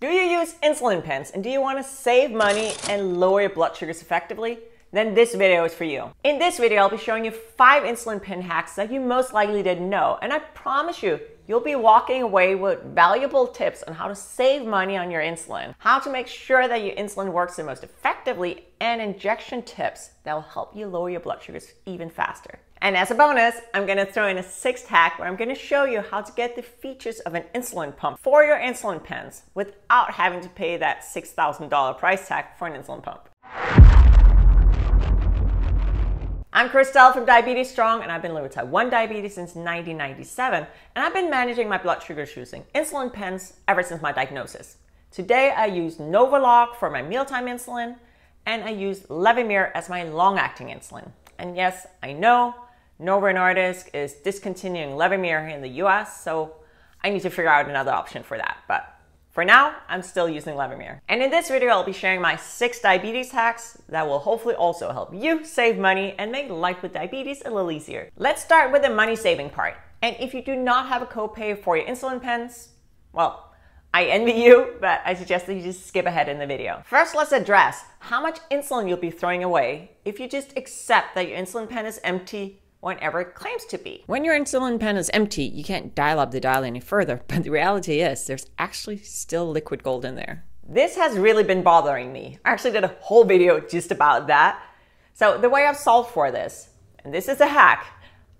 Do you use insulin pens and do you want to save money and lower your blood sugars effectively? Then this video is for you. In this video, I'll be showing you five insulin pen hacks that you most likely didn't know. And I promise you, you'll be walking away with valuable tips on how to save money on your insulin, how to make sure that your insulin works the most effectively, and injection tips that will help you lower your blood sugars even faster. And as a bonus, I'm gonna throw in a sixth hack where I'm gonna show you how to get the features of an insulin pump for your insulin pens without having to pay that $6,000 price tag for an insulin pump. I'm Christel from Diabetes Strong, and I've been living with type 1 diabetes since 1997, and I've been managing my blood sugars using insulin pens ever since my diagnosis. Today, I use Novolog for my mealtime insulin, and I use Levemir as my long-acting insulin. And yes, I know Novo Nordisk is discontinuing Levemir in the US, so I need to figure out another option for that. But for now, I'm still using Levemir. And in this video, I'll be sharing my six diabetes hacks that will hopefully also help you save money and make life with diabetes a little easier. Let's start with the money saving part. And if you do not have a copay for your insulin pens, well, I envy you, but I suggest that you just skip ahead in the video. First, let's address how much insulin you'll be throwing away if you just accept that your insulin pen is empty whenever it claims to be. When your insulin pen is empty, you can't dial up the dial any further, but the reality is there's actually still liquid gold in there. This has really been bothering me. I actually did a whole video just about that. So the way I've solved for this, and this is a hack,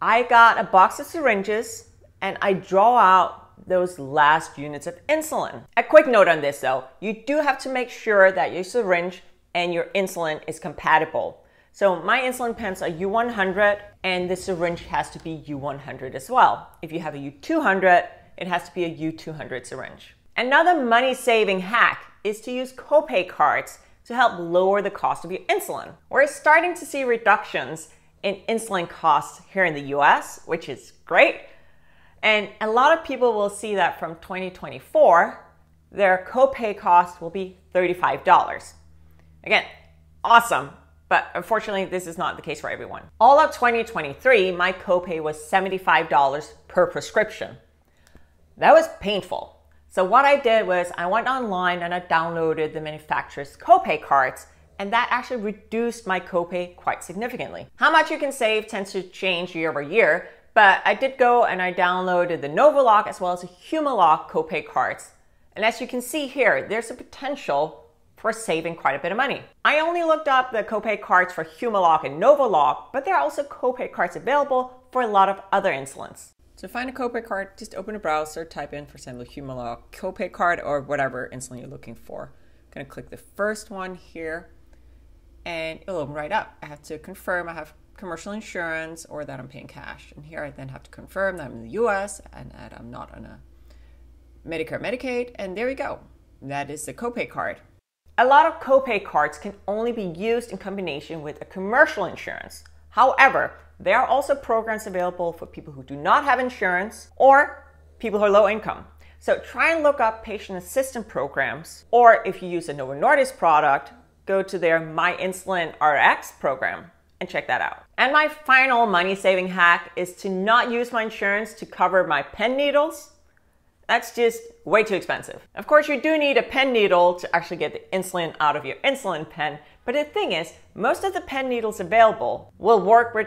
I got a box of syringes and I draw out those last units of insulin. A quick note on this though, you do have to make sure that your syringe and your insulin is compatible. So my insulin pens are U100 and the syringe has to be U100 as well. If you have a U200, it has to be a U200 syringe. Another money saving hack is to use copay cards to help lower the cost of your insulin. We're starting to see reductions in insulin costs here in the US, which is great. And a lot of people will see that from 2024, their copay cost will be $35. Again, awesome. But unfortunately, this is not the case for everyone. All of 2023, my copay was $75 per prescription. That was painful. So what I did was I went online and I downloaded the manufacturer's copay cards and that actually reduced my copay quite significantly. How much you can save tends to change year over year, but I did go and I downloaded the Novolog as well as the Humalog copay cards. And as you can see here, there's a potential for saving quite a bit of money. I only looked up the copay cards for Humalog and Novolog, but there are also copay cards available for a lot of other insulins. To find a copay card, just open a browser, type in, for example, Humalog copay card or whatever insulin you're looking for. I'm gonna click the first one here and it'll open right up. I have to confirm I have commercial insurance or that I'm paying cash. And here I then have to confirm that I'm in the US and that I'm not on a Medicare Medicaid. And there we go. That is the copay card. A lot of copay cards can only be used in combination with a commercial insurance. However, there are also programs available for people who do not have insurance or people who are low income. So try and look up patient assistance programs, or if you use a Novo Nordisk product, go to their My Insulin RX program and check that out. And my final money saving hack is to not use my insurance to cover my pen needles. That's just way too expensive. Of course, you do need a pen needle to actually get the insulin out of your insulin pen, but the thing is, most of the pen needles available will work with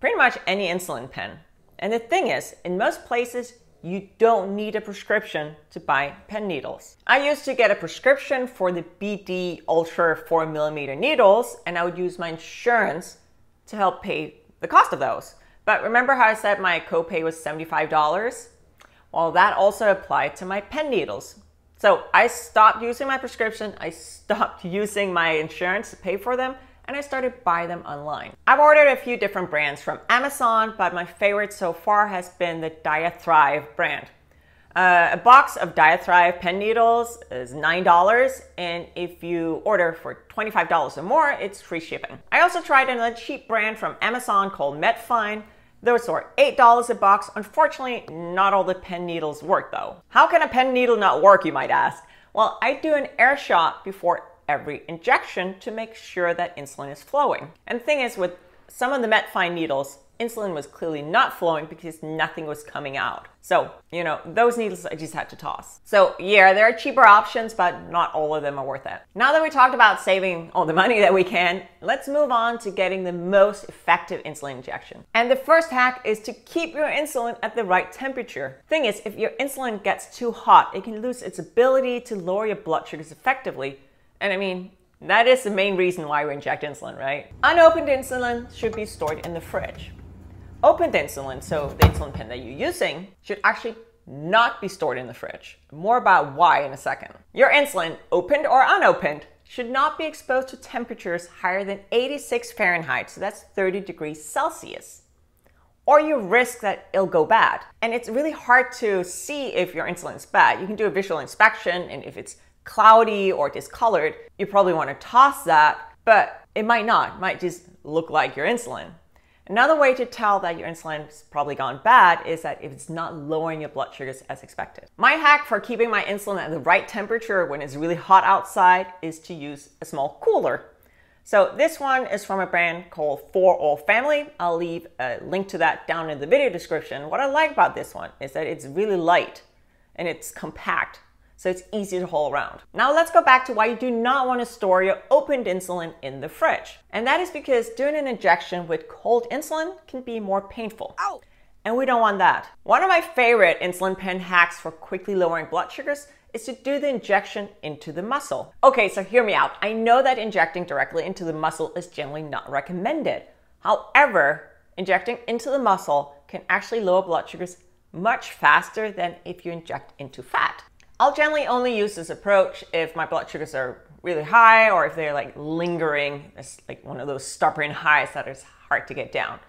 pretty much any insulin pen. And the thing is, in most places, you don't need a prescription to buy pen needles. I used to get a prescription for the BD Ultra 4mm needles, and I would use my insurance to help pay the cost of those. But remember how I said my copay was $75? Well, that also applied to my pen needles. So I stopped using my prescription, I stopped using my insurance to pay for them, and I started buying them online. I've ordered a few different brands from Amazon, but my favorite so far has been the Diathrive brand. Uh, a box of Diathrive pen needles is $9, and if you order for $25 or more, it's free shipping. I also tried another cheap brand from Amazon called Medfine. Those are $8 a box. Unfortunately, not all the pen needles work though. How can a pen needle not work, you might ask? Well, I do an air shot before every injection to make sure that insulin is flowing. And the thing is, with some of the metfine needles, insulin was clearly not flowing because nothing was coming out. So, you know, those needles I just had to toss. So, yeah, there are cheaper options, but not all of them are worth it. Now that we talked about saving all the money that we can, let's move on to getting the most effective insulin injection. And the first hack is to keep your insulin at the right temperature. Thing is, if your insulin gets too hot, it can lose its ability to lower your blood sugars effectively. And I mean, that is the main reason why we inject insulin, right? Unopened insulin should be stored in the fridge opened insulin, so the insulin pen that you're using, should actually not be stored in the fridge. More about why in a second. Your insulin, opened or unopened, should not be exposed to temperatures higher than 86 Fahrenheit, so that's 30 degrees Celsius. Or you risk that it'll go bad. And it's really hard to see if your insulin's bad. You can do a visual inspection, and if it's cloudy or discolored, you probably want to toss that, but it might not. It might just look like your insulin. Another way to tell that your insulin's probably gone bad is that if it's not lowering your blood sugars as expected. My hack for keeping my insulin at the right temperature when it's really hot outside is to use a small cooler. So this one is from a brand called 4All Family. I'll leave a link to that down in the video description. What I like about this one is that it's really light and it's compact so it's easy to haul around. Now let's go back to why you do not want to store your opened insulin in the fridge. And that is because doing an injection with cold insulin can be more painful. Ow! And we don't want that. One of my favorite insulin pen hacks for quickly lowering blood sugars is to do the injection into the muscle. Okay, so hear me out. I know that injecting directly into the muscle is generally not recommended. However, injecting into the muscle can actually lower blood sugars much faster than if you inject into fat. I'll generally only use this approach if my blood sugars are really high or if they're like lingering. It's like one of those stubborn highs that is hard to get down.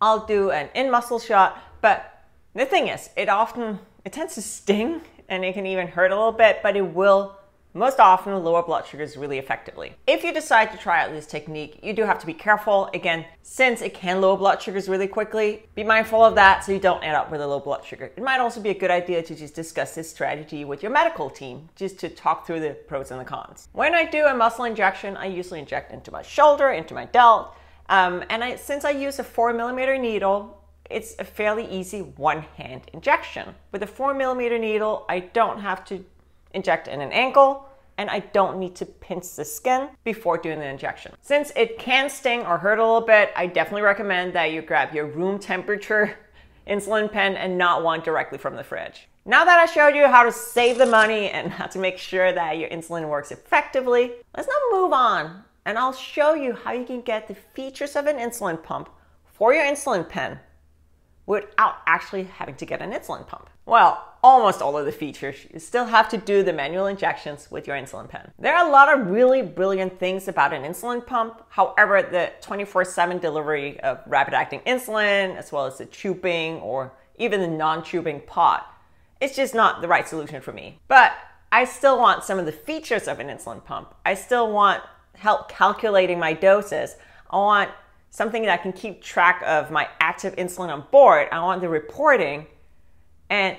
I'll do an in muscle shot, but the thing is, it often it tends to sting and it can even hurt a little bit, but it will most often lower blood sugars really effectively. If you decide to try out this technique, you do have to be careful. Again, since it can lower blood sugars really quickly, be mindful of that so you don't end up with a low blood sugar. It might also be a good idea to just discuss this strategy with your medical team, just to talk through the pros and the cons. When I do a muscle injection, I usually inject into my shoulder, into my delt, um, and I, since I use a four millimeter needle, it's a fairly easy one hand injection. With a four millimeter needle, I don't have to inject in an ankle, and I don't need to pinch the skin before doing the injection. Since it can sting or hurt a little bit, I definitely recommend that you grab your room temperature insulin pen and not one directly from the fridge. Now that I showed you how to save the money and how to make sure that your insulin works effectively, let's now move on and I'll show you how you can get the features of an insulin pump for your insulin pen without actually having to get an insulin pump. Well, almost all of the features, you still have to do the manual injections with your insulin pen. There are a lot of really brilliant things about an insulin pump. However, the 24-7 delivery of rapid-acting insulin, as well as the tubing or even the non-tubing pod, it's just not the right solution for me. But I still want some of the features of an insulin pump. I still want help calculating my doses. I want something that can keep track of my active insulin on board. I want the reporting and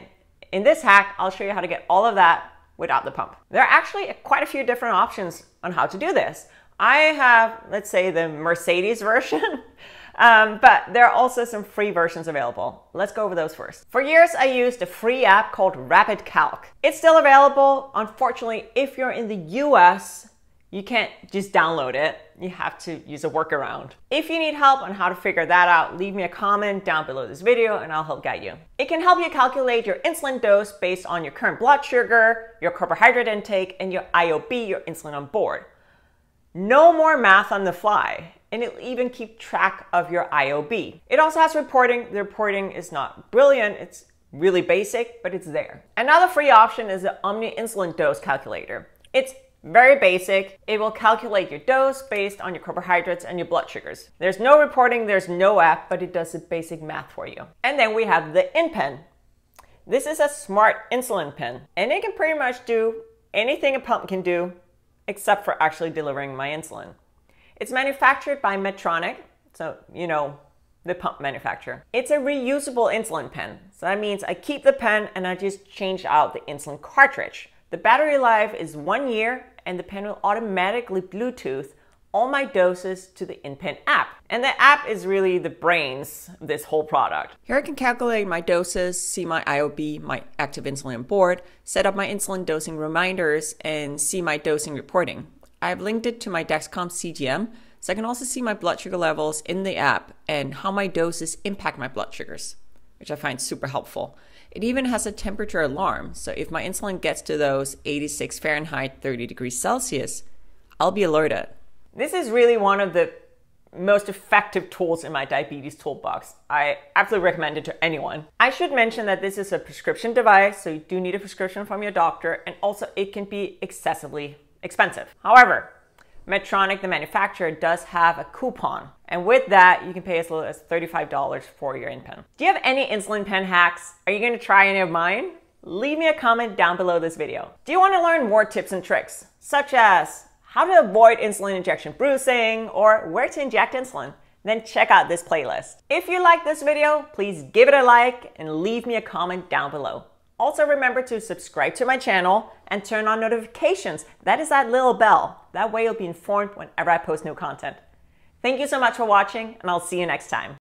in this hack, I'll show you how to get all of that without the pump. There are actually quite a few different options on how to do this. I have, let's say, the Mercedes version, um, but there are also some free versions available. Let's go over those first. For years, I used a free app called Rapid Calc. It's still available. Unfortunately, if you're in the US, you can't just download it. You have to use a workaround. If you need help on how to figure that out, leave me a comment down below this video and I'll help guide you. It can help you calculate your insulin dose based on your current blood sugar, your carbohydrate intake, and your IOB, your insulin on board. No more math on the fly, and it'll even keep track of your IOB. It also has reporting. The reporting is not brilliant, it's really basic, but it's there. Another free option is the Omni Insulin Dose Calculator. It's very basic. It will calculate your dose based on your carbohydrates and your blood sugars. There's no reporting, there's no app, but it does the basic math for you. And then we have the InPen. This is a smart insulin pen, and it can pretty much do anything a pump can do except for actually delivering my insulin. It's manufactured by Medtronic, so you know, the pump manufacturer. It's a reusable insulin pen. So that means I keep the pen and I just change out the insulin cartridge. The battery life is one year and the pen will automatically Bluetooth all my doses to the InPen app. And the app is really the brains of this whole product. Here I can calculate my doses, see my IOB, my active insulin board, set up my insulin dosing reminders, and see my dosing reporting. I've linked it to my Dexcom CGM, so I can also see my blood sugar levels in the app and how my doses impact my blood sugars, which I find super helpful. It even has a temperature alarm, so if my insulin gets to those 86 Fahrenheit, 30 degrees Celsius, I'll be alerted. This is really one of the most effective tools in my diabetes toolbox. I absolutely recommend it to anyone. I should mention that this is a prescription device, so you do need a prescription from your doctor, and also it can be excessively expensive. However, Medtronic, the manufacturer, does have a coupon. And with that, you can pay as little as $35 for your InPen. Do you have any insulin pen hacks? Are you gonna try any of mine? Leave me a comment down below this video. Do you wanna learn more tips and tricks, such as how to avoid insulin injection bruising or where to inject insulin? Then check out this playlist. If you like this video, please give it a like and leave me a comment down below. Also remember to subscribe to my channel and turn on notifications. That is that little bell. That way you'll be informed whenever I post new content. Thank you so much for watching and I'll see you next time.